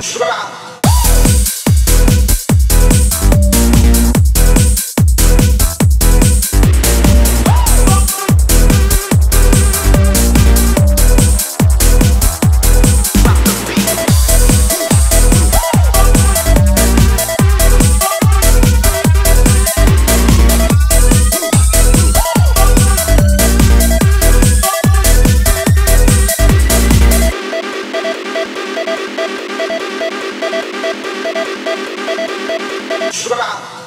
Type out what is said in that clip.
Stop! habr